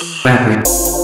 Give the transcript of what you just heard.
Battery.